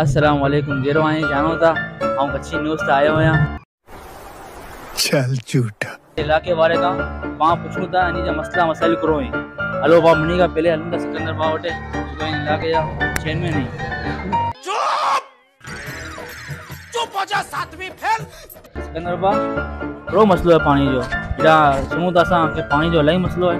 अस्सलाम वालेकुम जेरो आए जानो था ऐं कच्छी न्यूज़ ते आयो आहियाँ चल झूठा। इलाके वारे खां पाण पुछूं था इन जा मसला मसाइल करो ई हलो भाउ मनी खां पहले हलूं था सिकंदर भाउ वटि। इलाके जा शयुनि में नहीं सिकंदर भाउ कहिड़ो मसलो आहे पाणी जो। हेॾा सुम्हूं था असांखे पाणी जो इलाही मसलो आहे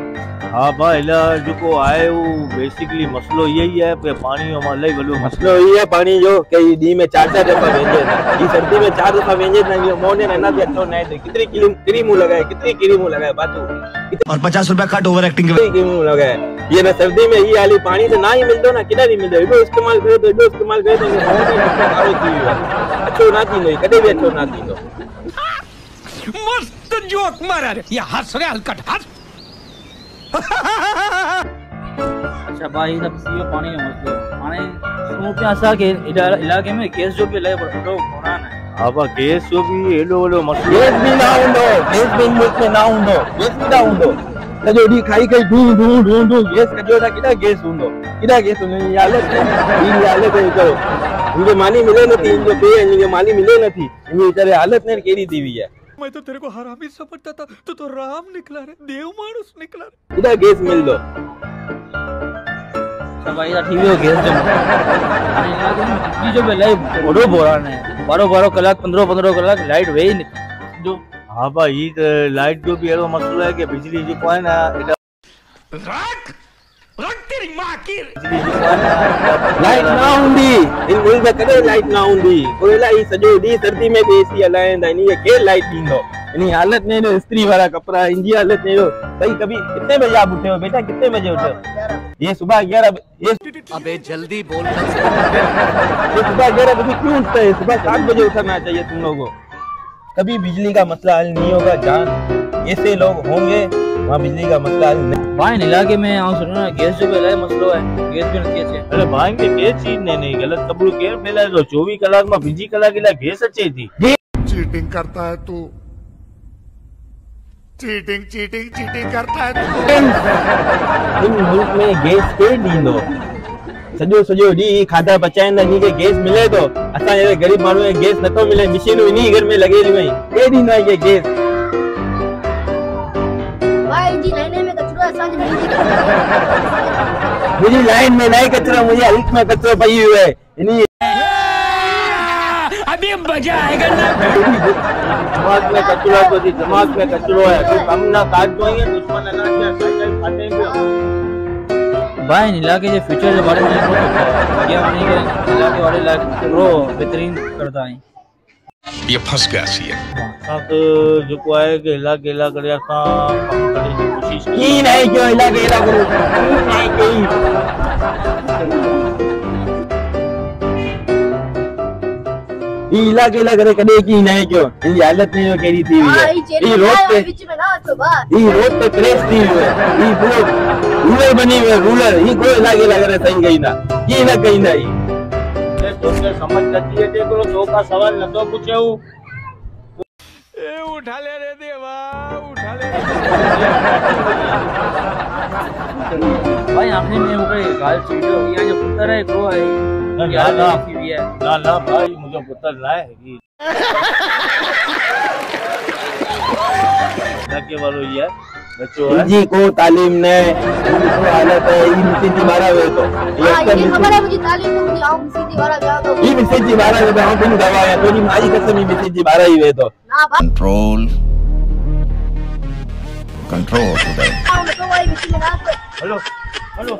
हा भाउ हिन जेको आहे उहो बेसिकली आहे की पाणी जो इलाही वॾो मसइलो मसलो ये है पानी जो कि ॾींहं में चार चार दफ़ा वेंदे सर्दी में चार दफ़ा वेंदे ना ये मोने ना भी अच्छो ना है कितनी क्रीम क्रीमूं लगाए कितनी क्रीमूं लगाए बातू। और पचास रुपया कट ओवर एक्टिंग के कितनी लगाए। ये ना सर्दी में ये हाली पानी से ना ही मिलदो ना किना नहीं मिलदो एॾो इस्तेमाल करे तो इस्तेमाल करे तो ही थी आहे अच्छो ना थींदो ई कॾहिं बि अच्छो ना थींदो मस्त जोक मारा रे। ये हंस रे हलकट हंस अच्छा भाई हीअ सभु थी वियो पाणी जो मसलो हाणे सुम्हूं पिया असांखे हेॾा में गैस जो इलाही वॾो बुरान आहे हा। भाउ गैस जो बि हेॾो वॾो मसइलो गैस भी ना हूंदो गैस भी मुल्क में ना हूंदो गैस भी ना हूंदो सॼो ॾींहुं खाई खाई ढूं ढूं ढूं ढूं गैस कढियो था केॾा गैस हूंदो केॾा गैस हूंदो ई हालत ई हालत आहे करो। इनखे मानी मिले नथी इनजो पे इनखे मानी मिले नथी। इनजी वीचारे हालत ने कहिड़ी थी वई आहे मैं तो तेरे को हरामी समझता था। तू तो राम निकला रे देव मानुस निकला रे। केॾा गैस मिलंदो अच्छा भाई थी वियो गैस जो मसलो हाणे इलाइक़े में बिजली जो बि इलाही वॾो बुरान आहे बारो बारो कलाक पंद्रहं पंद्रहं कलाक लाइट वेही नथी जो हा भाउ ही त लाइट जो बि अहिड़ो मसइलो आहे की बिजली जेको आहे न हेॾा रख रख! तेरी माँ की बिजली जेको आहे न हेॾा लाइट ना हूंदी इन मुल्क में कॾहिं लाइट ना हूंदी कोई इलाही सॼो ॾींहुं सर्दी में बि एसी हलाईंदा इनखे केरु लाइट ॾींदो इन हालत में एॾो इस्त्री वारा कपिड़ा इनजी हालत में भाई कभी कितने बजे आप उठे हो बेटा कितने बजे उठे हो ये सुबह ग्यारह ये अबे जल्दी बोल ये सुबह ग्यारह बजे क्यों उठते हैं? सुबह सात बजे उठना चाहिए तुम लोगों को। कभी बिजली का मसला हल नहीं होगा जान। ऐसे लोग होंगे। वहाँ बिजली का मसला भाई हिन इलाइक़े में आउं सुञो न गैस जो बि इलाही मसलो आहे गैस बि नथी अचे अरे भाई के केरु चीज़ ने नहीं गलत ख़बरूं केरु फैलाए थो चोवीह कलाक माँ पंजी कलाक लाइ गैस अचे थी। चीटिंग करता है तू। चीटिंग चीटिंग चीटिंग करता है तू। इन मुल्क में गैस केरु ॾींदो सॼो सॼो ॾींहुं खाधा पचाईंदा नीखे गैस मिले थो असां जहिड़े ग़रीब माण्हू खे गैस नथो मिले मशीनूं इन्ही घर में लॻियलूं आहिनि केरु ॾींदो आहे इहे गैस? भाई जी में कचरो है मिली लाइन में न आहे कचिरो मुंहिंजे हल्क में कचिरो पई हुई आहे इन्ही अभी मज़ा आएगा ना। दिमाग में कचरो है तो जी दिमाग में कचरो है। तू कम ना काट ये दुश्मन है क्या क्या हैं भाई हिन इलाइक़े जे फ्यूचर जे बारे में सोचियो अॻियाँ वञी करे इलाइक़े वारे लाइ हिकिड़ो बहितरीन कंदा आहियूं ये फंस गया सी है जेको आहे की इलाइक़े इलाइक़े करे असां कमु करण जी कोशिशि की। न आहे कयो इलाके अहिड़ा करो? की न आहे इलाके इलाके करे? कॾहिं की न आहे कयो इनजी हालत में जो कहिड़ी थी वई आहे ई रोड बीच में ना अचो बा ई रोड ते क्रेश थी वियो आहे पूरो रूरल बनी वियो रूरल ई कोई इलाके इलाके सही कई ना? की न कई ना ई अरे तोखे समझ नथी अचे हिकिड़ो तो का सवाल नथो पुछे हू। ए उठा ले रे देवा उठा भाई आखिरी में मूंखे ॻाल्हि चई वियो जो पुत्र आहे हिकिड़ो आहे न, न, वई आहे ना ना भाई मुंहिंजो पुत्र न ही इलाइक़े वारो ई है। इनजी को तालीम ने हालत है ई मिसिन जी बारा हुए तो। ये हाँ ये खबर है मुझे तालीम में मुझे आऊँ सीधी वाला तो। ई जी तो हम तुम दवा है तो जी माई कसम ई मिसिन जी बारा ही हुए तो। Control control. Hello hello hello.